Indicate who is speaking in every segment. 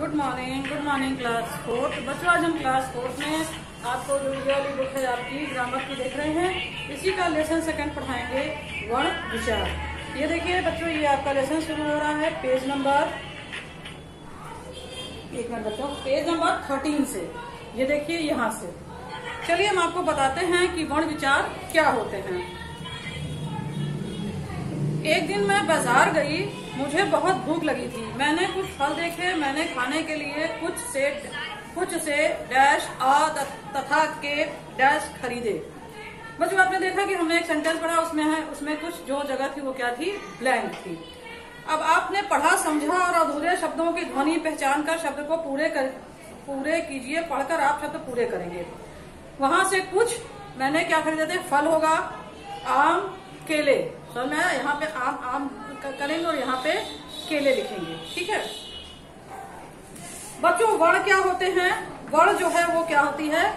Speaker 1: Good morning good morning class fourth बच्चों, आज हम क्लास फोर्थ में आपको जो वाली बुक है, आपकी ग्रामर की देख रहे हैं। इसी का लेसन सेकंड पढ़ाएँगे, वर्ण विचार। ये देखिए बच्चों, ये आपका लेसन शुरू हो रहा है पेज नंबर एक मिनट बच्चों पेज नंबर थर्टीन से। ये देखिए यहाँ से। चलिए हम आपको बताते हैं कि वर्ण विचार क्या होते हैं। एक दिन मैं बाज़ार गई मुझे बहुत भूख लगी थी। मैंने कुछ फल देखे, मैंने खाने के लिए कुछ से कुछ से डैश आ तथा के डैश खरीदे। बस आपने देखा कि हमने एक सेंटेंस पढ़ा, उसमें है, उसमें कुछ जो जगह थी, वो क्या थी? ब्लैंक थी। अब आपने पढ़ा, समझा और अधूरे शब्दों की ध्वनि पहचान कर शब्द को पूरे कर, पूरे कीजिए, पढ़कर आप शब्द पूरे करेंगे। वहाँ से कुछ, मैंने क्या खरीदे थे? फल होगा, आम, केले। समझ में यहाँ पे आम आम करेंगे और यहाँ पे केले लिखेंगे, ठीक है? बच्चों वर्ण क्या होते हैं? वर्ण जो है, वो क्या होती है?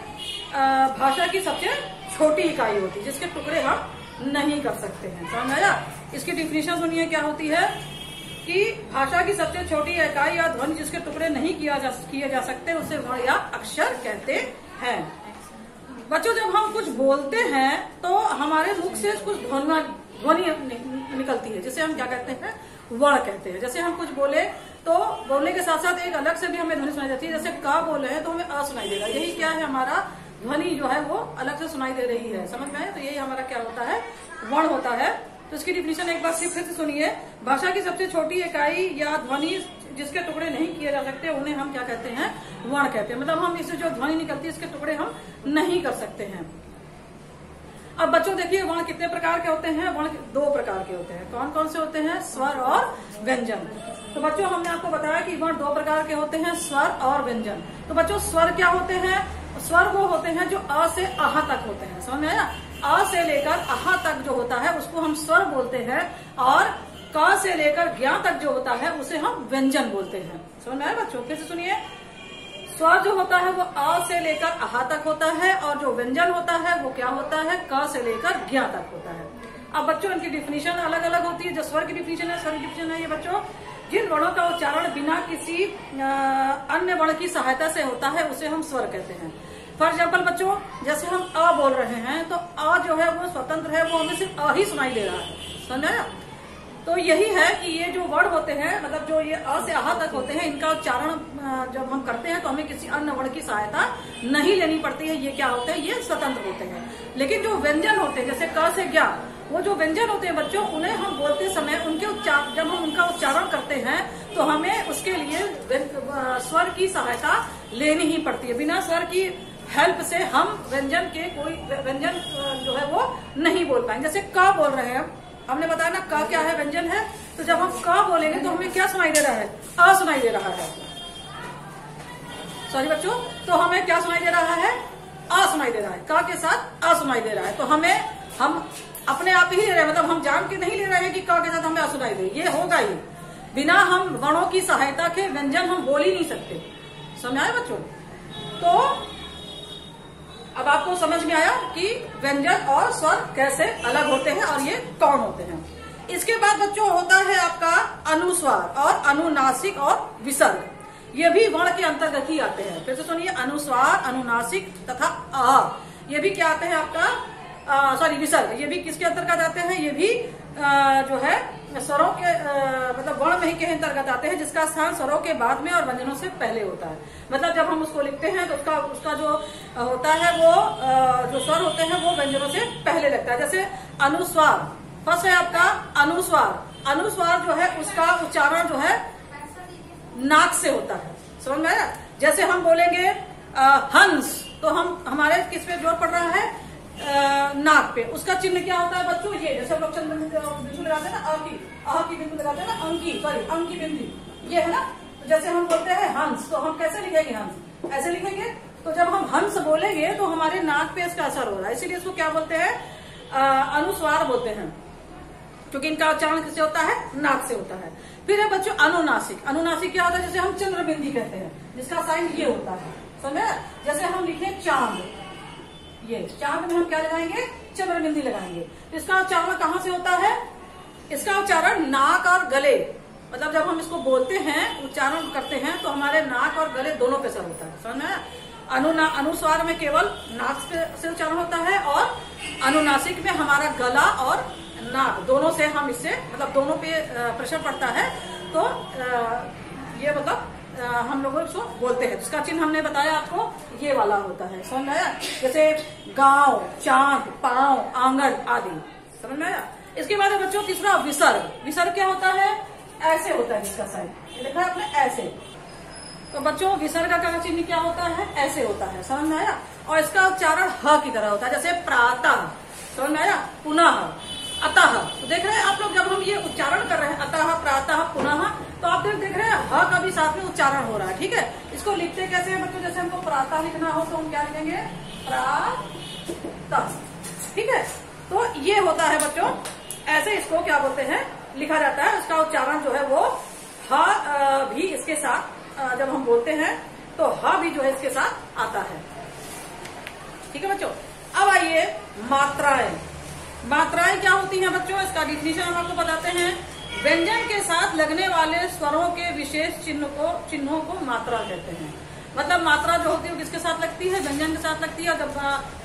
Speaker 1: भाषा की सबसे छोटी इकाई होती है, जिसके टुकड़े हम नहीं कर सकते हैं। समझ आया? इसकी डिफिनेशन सुनिए, क्या होती है? कि भाषा की सबसे छोटी इकाई या ध्वनि जिसके टुकड़े नहीं किया जा, किए जा सकते, उसे वर्ण या अक्षर कहते हैं। बच्चों, जब हम कुछ बोलते हैं तो हमारे मुख से कुछ ध्वनि ध्वनि निकलती है। जिसे हम क्या कहते हैं? वर्ण कहते हैं। जैसे हम कुछ बोले तो बोलने के साथ साथ एक अलग से भी हमें ध्वनि सुनाई देती है। जैसे का बोले हैं तो हमें अ सुनाई देगा। यही क्या है हमारा ध्वनि जो है, वो अलग से सुनाई दे रही है। समझ में आए तो यही हमारा क्या होता है? वर्ण होता है। तो इसकी डिफिनेशन एक बार फिर से सुनिए। भाषा की सबसे छोटी इकाई या ध्वनि जिसके टुकड़े नहीं किए जा सकते, उन्हें हम क्या कहते हैं? वर्ण कहते हैं। मतलब हम इससे जो ध्वनि निकलती है, इसके टुकड़े हम नहीं कर सकते हैं। अब बच्चों देखिए, वर्ण कितने प्रकार के होते हैं? वर्ण दो प्रकार के होते हैं। कौन कौन से होते हैं? स्वर और व्यंजन। तो बच्चों, हमने आपको बताया कि वर्ण दो प्रकार के होते हैं, स्वर और व्यंजन। तो बच्चों, स्वर क्या होते हैं? स्वर वो होते हैं जो अ से आह तक होते हैं। समझ में अ से लेकर आह तक जो होता है, उसको हम स्वर बोलते हैं और क से लेकर ज्ञा तक जो होता है, उसे हम व्यंजन बोलते हैं। समझ में आया बच्चों? फिर से सुनिए। स्वर जो होता है वो अ से लेकर आह तक होता है, और जो व्यंजन होता है वो क्या होता है? क से लेकर ज्ञा तक होता है। अब बच्चों, इनकी डिफिनीशन अलग अलग होती है। जो स्वर की डिफिनीशन है, स्वर डिफिनीशन है ये बच्चों। जिन वर्णों का उच्चारण बिना किसी अन्य वर्ण की सहायता से होता है, उसे हम स्वर कहते हैं। फॉर एग्ज़ाम्पल बच्चों, जैसे हम अ बोल रहे हैं तो अ जो है वो स्वतंत्र है, वो हमें सिर्फ़ अ ही सुनाई दे रहा है। समझा? तो यही है कि ये जो वर्ड होते हैं मतलब जो ये अ से आह तक होते हैं, इनका उच्चारण जब हम करते हैं तो हमें किसी अन्य वर्ण की सहायता नहीं लेनी पड़ती है। ये क्या होते हैं? ये स्वतंत्र होते हैं। लेकिन जो व्यंजन होते हैं, जैसे क से ज्ञा, वो जो व्यंजन होते हैं बच्चों, उन्हें हम बोलते समय उनके उच्चार जब हम उनका उच्चारण करते हैं तो हमें उसके लिए स्वर की सहायता लेनी ही पड़ती है। बिना स्वर की हेल्प से हम व्यंजन के कोई व्यंजन जो है वो नहीं बोल पाएँगे। जैसे क बोल रहे हैं हमने बताया ना, क क्या है, व्यंजन है तो जब हम क बोलेंगे तो हमें क्या सुनाई दे रहा है? अ सुनाई दे रहा है। सॉरी बच्चों तो हमें क्या सुनाई दे रहा है? अ सुनाई दे रहा है। क के साथ अ सुनाई दे रहा है। तो हमें, हम अपने आप ही ले रहे मतलब हम जान के नहीं ले रहे हैं कि का के साथ हमें अ सुनाई दे ये होगा ही। बिना हम वर्णों की सहायता के व्यंजन हम बोल ही नहीं सकते। समझ आए बच्चों? तो अब आपको समझ में आया कि व्यंजन और स्वर कैसे अलग होते हैं और ये कौन होते हैं। इसके बाद बच्चों होता है आपका अनुस्वार और अनुनासिक और विसर्ग ये भी वर्ण के अंतर्गत ही आते हैं। फिर से सुनिए, अनुस्वार, अनुनासिक तथा आ। ये भी क्या आते हैं आपका? सॉरी विसर्ग ये भी किसके अंतर्गत आते हैं? ये भी जो है स्वरों के मतलब वर्ण में ही के अंतर्गत आते हैं, जिसका स्थान स्वरों के बाद में और व्यंजनों से पहले होता है। मतलब जब हम उसको लिखते हैं तो उसका उसका जो होता है वो जो स्वर होते हैं, वो व्यंजनों से पहले लगता है। जैसे अनुस्वार। फ़र्स्ट है आपका अनुस्वार। अनुस्वार जो है, उसका उच्चारण जो है, नाक से होता है। समझ में आया? जैसे हम बोलेंगे हंस तो हम, हमारे किस पे ज़ोर पड़ रहा है? नाक पे। उसका चिन्ह क्या होता है बच्चों? ये, जैसे लोग चंद्र बिंदु लगाते हैं ना, अ की की बिंदु लगाते हैं ना अंकी सॉरी अंकी बिंदु। ये है ना? जैसे हम बोलते हैं हंस तो हम कैसे लिखेंगे हंस? ऐसे लिखेंगे? तो जब हम हंस बोलेंगे तो हमारे नाक पे इसका असर हो रहा है। इसीलिए इसको क्या बोलते हैं? अनुस्वार बोलते हैं। क्योंकि इनका उच्चारण किससे होता है? नाक से होता है। फिर है बच्चों, अनुनासिक। अनुनासिक क्या होता है? जैसे हम चंद्र बिंदी कहते हैं, जिसका साइन ये होता है। समझे? जैसे हम लिखे चाँद। ये चाँद में हम क्या लगाएँगे? चंद्र बिंदी लगाएँगे। इसका उच्चारण कहाँ से होता है? इसका उच्चारण नाक और गले। मतलब जब हम इसको बोलते हैं, उच्चारण करते हैं तो हमारे नाक और गले दोनों पे सर होता है। समझ में अनुना अनुस्वार में केवल नाक से उच्चारण होता है और अनुनासिक में हमारा गला और नाक, दोनों से हम इससे मतलब दोनों पे प्रेशर पड़ता है। तो ये मतलब हम लोग इसको बोलते हैं। उसका चिन्ह हमने बताया आपको, ये वाला होता है। समझ में आया? जैसे गाँव, चाँद, पाँव, आँगन आदि। समझ में आया? इसके बाद बच्चों, तीसरा विसर्ग। विसर्ग क्या होता है? ऐसे होता है इसका साइड ये देखा आपने? ऐसे। तो बच्चों, विसर्ग का चिन्ह क्या होता है? ऐसे होता है। समझ में आया? और इसका उच्चारण ह की तरह होता है, जैसे प्रातः। समझ में आया? पुनः। अतः। तो देख रहे हैं आप लोग, जब हम ये उच्चारण कर रहे हैं, अतः, प्रातः, पुनः तो आप देख देख रहे हैं ह का भी साथ में उच्चारण हो रहा है, ठीक है? इसको लिखते कैसे हैं बच्चों? जैसे हमको प्राता लिखना हो तो हम क्या लिखेंगे? प्राता, ठीक है? तो ये होता है बच्चों, ऐसे इसको क्या बोलते हैं? लिखा जाता है, उसका उच्चारण जो है वो ह भी इसके साथ जब हम बोलते हैं तो ह भी जो है इसके साथ आता है। ठीक है बच्चों? अब आइए मात्राएँ। मात्राएँ क्या होती हैं बच्चों? इसका डिफिनेशन हम आपको बताते हैं। व्यंजन के साथ लगने वाले स्वरों के विशेष चिन्ह को, चिन्हों को मात्रा कहते हैं। मतलब मात्रा जो होती है किसके साथ लगती है? व्यंजन के साथ लगती है। जब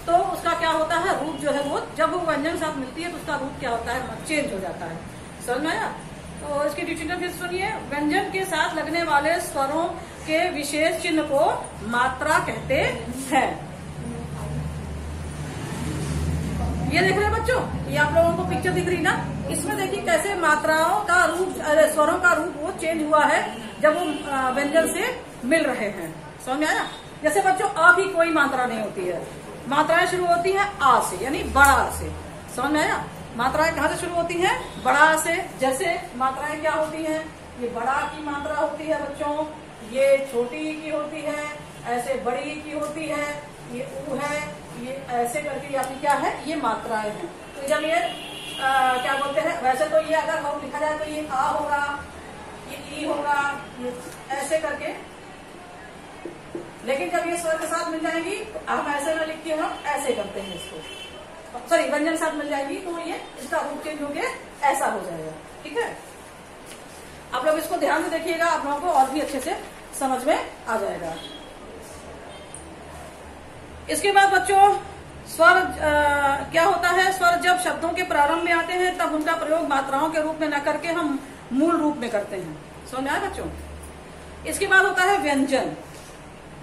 Speaker 1: तो उसका क्या होता है? रूप जो है वो, जब वो व्यंजन के साथ मिलती है तो उसका रूप क्या होता है? चेंज हो जाता है। समझ में आया? तो इसकी डिफिनेशन फिर सुनिए। व्यंजन के साथ लगने वाले स्वरों के विशेष चिन्ह को मात्रा कहते हैं। ये देख रहे बच्चों? ये आप लोगों को पिक्चर दिख रही ना? इसमें देखिए कैसे मात्राओं का रूप स्वरों का रूप वो चेंज हुआ है जब वो व्यंजन से मिल रहे हैं। समझ आया? जैसे बच्चों अ की कोई मात्रा नहीं होती है। मात्राएँ शुरू होती है आ से यानी बड़ा से। समझ में आया? मात्राएँ कहाँ से शुरू होती हैं? बड़ा से। जैसे मात्राएँ क्या होती हैं? ये बड़ा की मात्रा होती है बच्चों ये छोटी की होती है ऐसे बड़ी की होती है ये ऊ है ये ऐसे करके या क्या है? ये मात्राएँ हैं। तो जब ये आ, क्या बोलते हैं? वैसे तो ये अगर हम लिखा जाए तो ये आ होगा, ये ई होगा, ऐसे करके। लेकिन जब ये स्वर के साथ मिल जाएँगी तो हम ऐसे ना लिखते हम ऐसे करते हैं इसको। सॉरी, व्यंजन साथ मिल जाएगी तो ये इसका रूप चेंज होके ऐसा हो जाएगा। ठीक है? आप लोग इसको ध्यान से देखिएगा, आप लोगों को और भी अच्छे से समझ में आ जाएगा। इसके बाद बच्चों स्वर क्या होता है? स्वर जब शब्दों के प्रारंभ में आते हैं तब उनका प्रयोग मात्राओं के रूप में न करके हम मूल रूप में करते हैं। समझ आया बच्चों? इसके बाद होता है व्यंजन।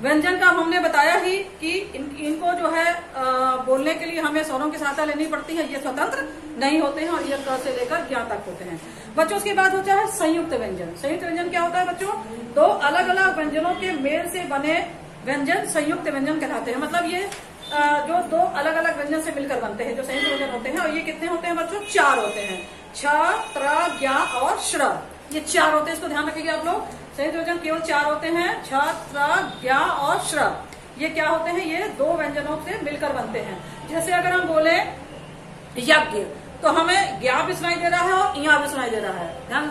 Speaker 1: व्यंजन का हमने बताया ही कि इन, इनको जो है अ, बोलने के लिए हमें स्वरों की सहायता लेनी पड़ती है। ये स्वतंत्र नहीं होते हैं और ये क से लेकर ज्ञान तक होते हैं। बच्चों उसके बाद होता है संयुक्त व्यंजन। संयुक्त व्यंजन क्या होता है बच्चों? दो अलग अलग व्यंजनों के मेल से बने व्यंजन संयुक्त व्यंजन कहलाते हैं। मतलब ये जो दो अलग अलग व्यंजन से मिलकर बनते हैं, जो संयुक्त व्यंजन होते हैं, और ये कितने होते हैं बच्चों? चार होते हैं। छ, त्र, ज्ञा और श्र। ये चार होते हैं, इसको ध्यान रखिएगा आप लोग। संयुक्त व्यंजन केवल चार होते हैं। छ, त्र, ज्ञा और श्र। ये क्या होते हैं? ये दो व्यंजनों से मिलकर बनते हैं। जैसे अगर हम बोले यज्ञ तो हमें ज्ञा भी सुनाई दे रहा है और इया भी सुनाई दे रहा है। ध्यान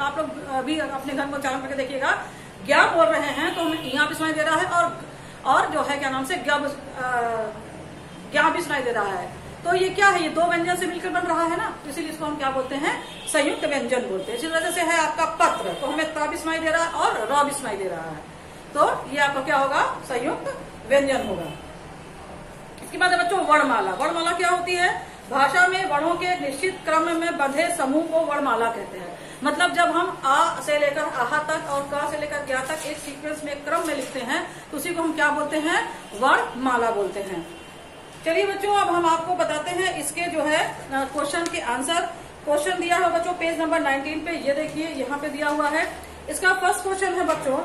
Speaker 1: आप लोग अभी अपने घर में उच्चारण करके देखिएगा। ज्ञा बोल रहे हैं तो हमें इया भी सुनाई दे रहा है और और जो है, क्या नाम से ज्ञा ज्ञा भी सुनाई दे रहा है। तो ये क्या है? ये दो व्यंजन से मिलकर बन रहा है ना? तो इसीलिए इसको हम क्या बोलते हैं? संयुक्त व्यंजन बोलते हैं। इसी वजह से है आपका पत्र। तो हमें त्र भी सुनाई दे रहा है और र भी सुनाई दे रहा है। तो ये आपका क्या होगा? संयुक्त व्यंजन होगा। इसके बाद बच्चों, वर्णमाला। वर्णमाला क्या होती है? भाषा में वर्णों के निश्चित क्रम में बंधे समूह को वर्णमाला कहते हैं। मतलब जब हम आ से लेकर आहा तक और का से लेकर ज्ञा तक एक सीक्वेंस में क्रम में लिखते हैं तो उसी को हम क्या बोलते हैं? वर्णमाला बोलते हैं। चलिए बच्चों, अब हम आपको बताते हैं इसके जो है क्वेश्चन के आंसर क्वेश्चन दिया है बच्चों पेज नंबर 19 पे, ये देखिए, यहाँ पे दिया हुआ है। इसका फ़र्स्ट क्वेश्चन है बच्चों,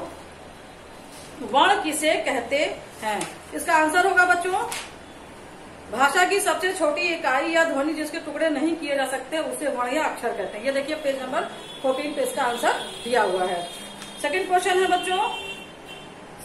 Speaker 1: वर्ण किसे कहते हैं? इसका आंसर होगा बच्चों भाषा की सबसे छोटी इकाई या ध्वनि जिसके टुकड़े नहीं किए जा सकते, उसे वर्ण अक्षर कहते हैं। ये देखिए, पेज नंबर 14 पे इसका आंसर दिया हुआ है। सेकंड क्वेश्चन है बच्चों।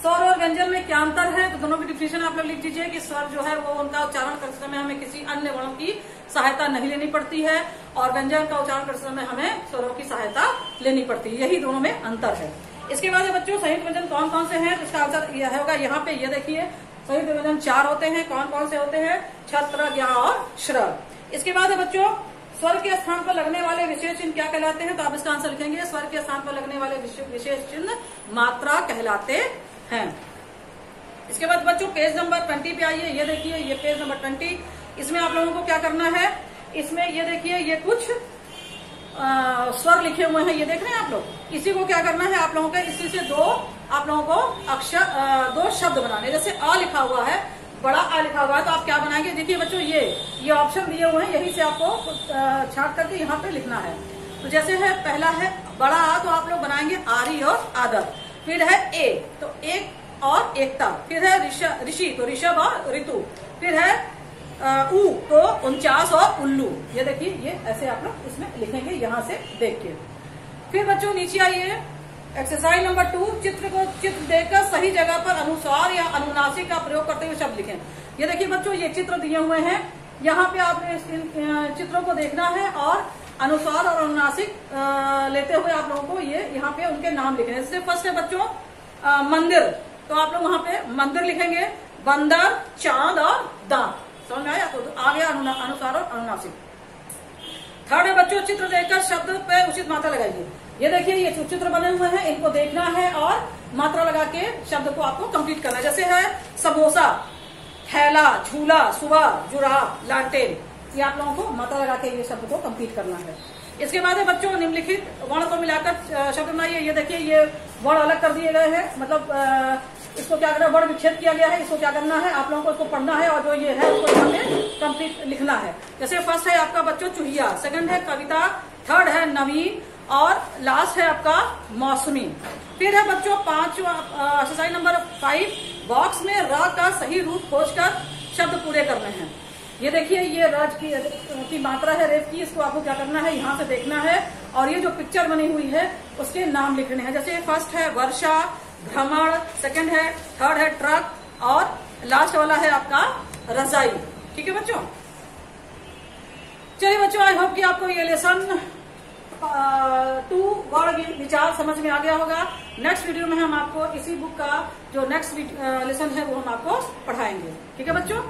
Speaker 1: स्वर और व्यंजन में क्या अंतर है? तो दोनों की डिफिनेशन आप लोग लिख दीजिए कि स्वर जो है, वो उनका उच्चारण करते समय हमें किसी अन्य वर्णों की सहायता नहीं लेनी पड़ती है और व्यंजन का उच्चारण करते समय हमें स्वरों की सहायता लेनी पड़ती है। यही दोनों में अंतर है। इसके बाद बच्चों, संयुक्त व्यंजन कौन कौन से हैं? तो इसका आंसर यह होगा। यहाँ पे ये देखिए संयुक्त व्यंजन चार होते हैं कौन कौन से होते हैं? छत्र ज्ञा और श्र इसके बाद है बच्चों स्वर के स्थान पर लगने वाले विशेष चिन्ह क्या कहलाते हैं? तो आप इसका आंसर लिखेंगे स्वर के स्थान पर लगने वाले विशेष चिन्ह मात्रा कहलाते हैं। इसके बाद बच्चों पेज नंबर ट्वेंटी पे आइए। ये देखिए ये पेज नंबर ट्वेंटी इसमें आप लोगों को क्या करना है? इसमें ये देखिए ये कुछ आ, स्वर लिखे हुए हैं। ये देख रहे हैं आप लोग? इसी को क्या करना है? आप लोगों को इसी से दो आप लोगों को अक्षर दो शब्द बनाने जैसे अ लिखा हुआ है, बड़ा आ लिखा हुआ है तो आप क्या बनाएँगे? देखिए बच्चों, ये ये ऑप्शन दिए हुए हैं, यही से आपको छाट करके यहाँ पे लिखना है। तो जैसे है, पहला है बड़ा आ तो आप लोग बनाएँगे आरी और आदर। फिर है ए तो एक और एकता। फिर है ऋषि तो ऋषभ और ऋतु। फिर है उ तो उनचास और उल्लू। ये देखिए, ये ऐसे आप लोग इसमें लिखेंगे, यहाँ से देख के। फिर बच्चों, नीचे आइए। एक्सरसाइज नंबर टू चित्र को चित्र देखकर सही जगह पर अनुसार या अनुनासिक का प्रयोग करते हुए शब्द लिखें। ये देखिए बच्चों ये चित्र दिए हुए हैं। यहाँ पे आपने इन चित्रों को देखना है और अनुसार और अनुनासिक लेते हुए आप लोगों को ये यहाँ पे उनके नाम लिखे जैसे फ़र्स्ट है बच्चों आ, मंदिर। तो आप लोग वहाँ पे मंदिर लिखेंगे। बंदर चाँद और दांत समझ में आया? तो आ गया अनुसार और अनुनासिक। थर्ड है बच्चों चित्र देखकर शब्द पे उचित मात्रा लगाइए। ये देखिए, ये चित्र बने हुए हैं, इनको देखना है और मात्रा लगा के शब्द को आपको कंप्लीट करना है। जैसे है, समोसा, थैला, झूला सुबह जुड़ा लालटेन। ये आप लोगों को मात्रा लगा के ये शब्द को कंप्लीट करना है। इसके बाद है बच्चों, निम्नलिखित वर्ण को मिलाकर शब्द बनाइए। ये देखिए, ये वर्ण अलग कर दिए गए हैं। मतलब इसको क्या करना वर्ण विच्छेद किया गया है। इसको क्या करना है? आप लोगों को इसको पढ़ना है और जो ये है उसको यहाँ पे कंप्लीट लिखना है। जैसे फ़र्स्ट है आपका बच्चों चूहिया सेकंड है कविता थर्ड है नवीन और लास्ट है आपका मौसमी। फिर है बच्चों पाँच एक्सरसाइज नंबर फाइव बॉक्स में र का सही रूप खोजकर शब्द पूरे करने हैं। ये देखिए ये राज की, की मात्रा है रेप की। इसको आपको क्या करना है? यहाँ से देखना है। और ये जो पिक्चर बनी हुई है उसके नाम लिखने हैं। जैसे फ़र्स्ट है वर्षा भ्रमण सेकंड है थर्ड है ट्रक और लास्ट वाला है आपका रजाई। ठीक है बच्चों? चलिए बच्चों आई होप कि आपको ये लेसन टू वर्ड विचार समझ में आ गया होगा। नेक्स्ट वीडियो में हम आपको इसी बुक का जो नेक्स्ट लेसन है वो हम आपको पढ़ाएँगे। ठीक है बच्चों?